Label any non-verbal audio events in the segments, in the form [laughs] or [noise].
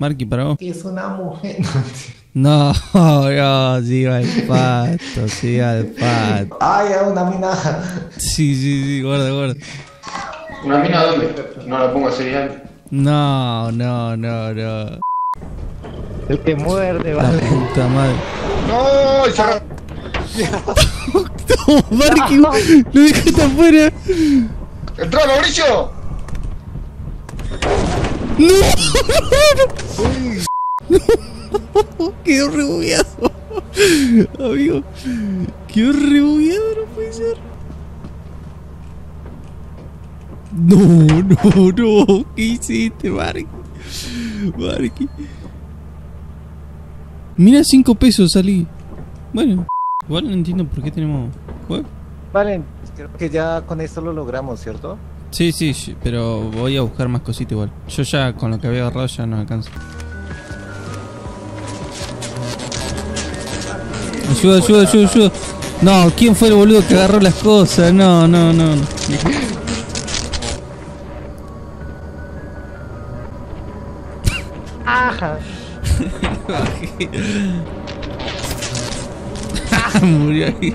Marky, para vos. Es una mujer. [laughs] No, [laughs] no, siga al pato, siga al pato. Ay, es una mina. Sí, sí, sí, guarda, guarda. ¿Una mina dónde? No la pongo a serial. No, no, no, no. El que muerde, La vale. puta madre. ¡No! y cerró. [laughs] No, Marky, lo dejaste afuera. ¡Entró, Mauricio! [laughs] No, quedó rebugueado. Amigo, quedó rebugueado, no puede ser. No, no, no, ¿qué hiciste, Marky? Marky. Mira, 5 pesos salí. Bueno, igual no entiendo por qué tenemos juego. Vale, creo que ya con esto lo logramos, ¿cierto? Sí, sí, pero voy a buscar más cositas igual. Yo ya con lo que había agarrado ya no alcanza. Ayuda, ayuda, ayuda, ayuda. No, ¿quién fue el boludo que agarró las cosas? No, no, no. no. Ajá. [laughs] Murió ahí.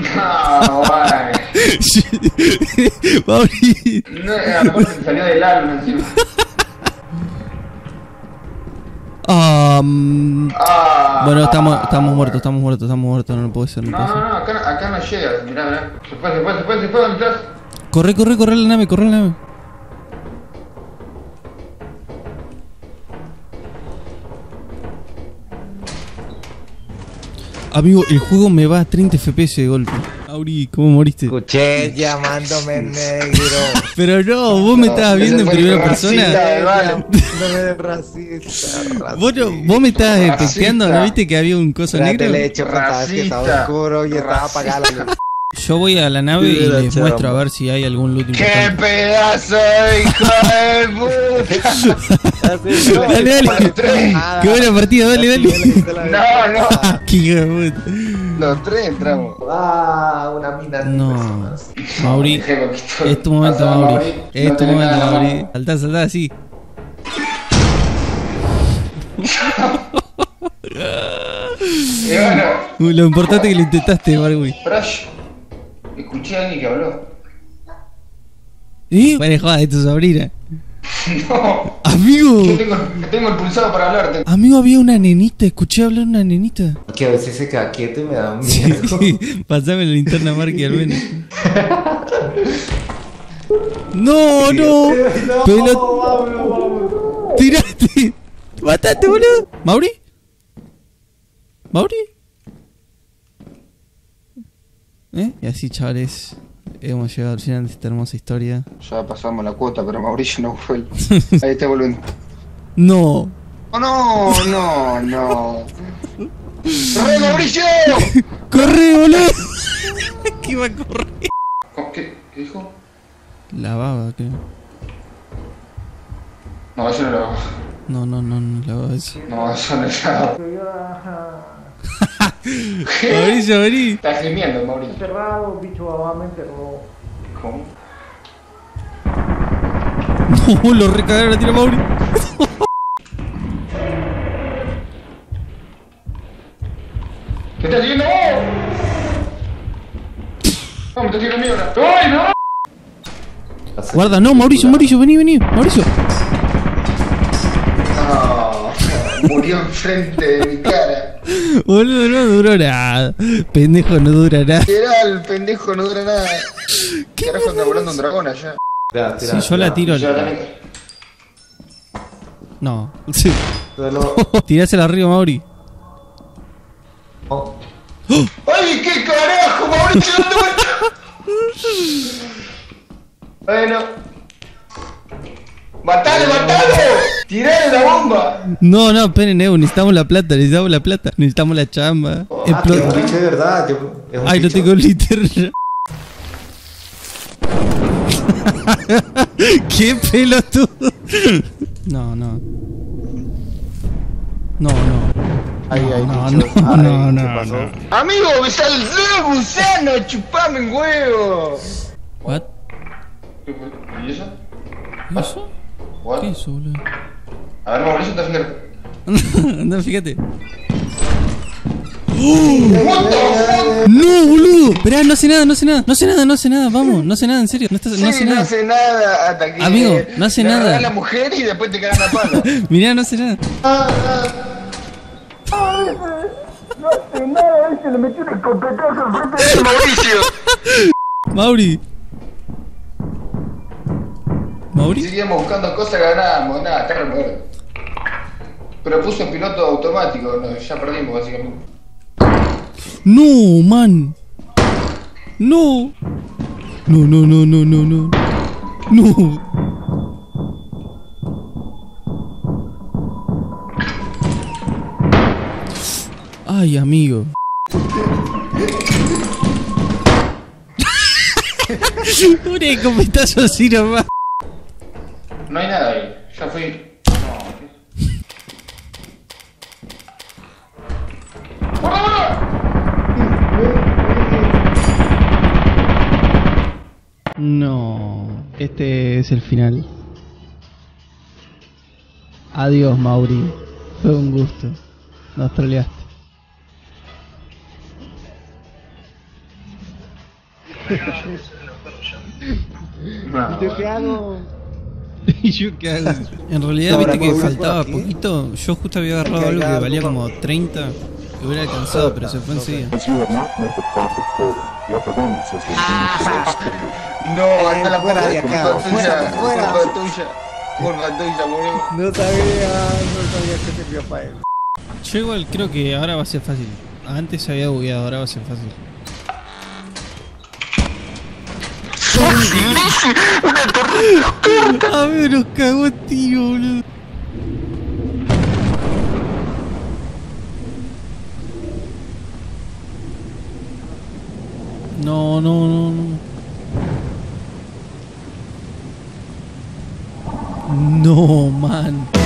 No. [laughs] Mauri. No, aparte se salió del alma encima. Mm, Ah. bueno, estamos, estamos muertos, estamos muertos, estamos muertos. No, no puede ser, no No, puede no, ser. no, acá, acá no llegas. Mirá, mirá. Se fue, se fue, se fue, se fue, ¿dónde estás? Corre, corre, corre la nave, corre la nave. Amigo, el juego me va a 30 FPS de golpe. Auri, ¿cómo moriste? Escuché llamándome negro. [laughs] Pero no, vos me estabas viendo en primera racista persona. de Vale. Llamándome racista. Vos, no- vos me estabas Racista. peteando, ¿no viste que había un coso Espérate, negro? le echo patadas que estaba Racista. oscuro y estaba apagada la luz. Yo voy a la nave y les muestro a ver si hay algún loot ¡Qué importante. pedazo de hijo de puta! [laughs] Dale, dale. Qué buena partida, dale, dale. No, no. [laughs] Qué hijo de puta. Los tres entramos. Ah, una mina. de No. personas. Mauri, es tu momento, Mauri. Es No tu momento, nada, Mauri. Saltá, saltá así. [laughs] Bueno, Lo importante es que lo intentaste, Mauri. Escuché a alguien que habló. ¿Eh? Vale, joda, es tu sobrina. [laughs] No. Amigo, Yo tengo, tengo el pulsado para hablarte. amigo, había una nenita. Escuché hablar una nenita. Que a veces se queda quieto y me da miedo. Pasame la linterna, Marky, al menos. No, no. [laughs] Pelo... Tiraste. Mataste, boludo. ¿Mauri? ¿Mauri? ¿Eh? Y así, chavales, hemos llegado al final de esta hermosa historia. Ya pasamos la cuota, pero Mauricio no fue. [laughs] Ahí está volviendo. No. Oh, no, no, no. ¡Corre, Mauricio! [laughs] ¡Corre, boludo! [laughs] ¿Qué iba a correr? ¿Qué, ¿Qué dijo? La baba, creo. No, eso no lo hago. No, no, no, no, la baba es. No, eso no lo hago. [laughs] Mauricio, vení. Estás gimiendo, Mauricio. Enterrado, bicho babá me enterró. ¿Cómo? No, [laughs] lo recagaron a tiro Mauri. [laughs] ¿Qué estás haciendo vos? No, me estás haciendo miedo ahora. ¡Ay, no! Guarda, no, Mauricio, Mauricio, vení, vení. Mauricio. No, murió enfrente de mi cara. Boludo, no duró nada. Pendejo, no dura nada. Literal, pendejo, no dura nada. Carajo, anda volando un dragón allá. Tira, tira, Si yo la tiro. Yo también. No. Sí. [laughs] Tirásela arriba, Mauri. Oh. [gasps] ¡Ay, qué carajo, Mauricio! ¿Dónde [laughs] Bueno. ¡Matalo, matalo! ¡Tirale la bomba! No, no, esperen, necesitamos la plata, necesitamos la plata, necesitamos la chamba. Ah, que es un bicho de verdad. es un Ay, no tengo linterna. [laughs] ¡Qué pelotudo! No, no. No, no. Ahí, ahí, No, bicho. no, Ay, no, ¿qué no, pasó? no. Amigo, me salió gusano, chupame el huevo. ¿What? ¿Y eso? ¿Y eso? What? ¿Qué eso, boludo? A ver, Mauricio. Anda, [laughs] fíjate. What the fuck? ¡No, boludo! Esperá, no hace nada, no hace nada, no hace nada, no hace nada, vamos, no hace nada, en serio, no, está- no Sí, hace no nada. hace nada hasta que. Amigo, no hace le nada. a la mujer y después te cagan a palo. [laughs] Mirá, no hace nada. Mauricio. [laughs] Mauri. Mauri. Seguíamos buscando cosas, ganábamos, nada, está re muerto. Pero puso piloto automático, no, ya perdimos básicamente. No, man. No. No, no, no, no, no, no. No. Ay, amigo. [laughs] Un escopetazo así nomás. No hay nada ahí, ya fui. No, este es el final. Adiós, Mauri. Fue un gusto. Nos troleaste. No, ¿Yo qué hago? ¿Y yo qué hago? En realidad, viste que ¿puedo ir por faltaba poquito. Yo justo había agarrado algo que valía como 30. Que hubiera alcanzado, pero se fue enseguida. No, hasta la fuera de acá, fuera, tuya, fuera. culpa tuya, culpa tuya, boludo. No sabía, no sabía que servía para él. Yo igual creo que ahora va a ser fácil. Antes había bugueado, ahora va a ser fácil. [laughs] A ver, nos cagó el tiro, boludo. No, no, no, no. No, man.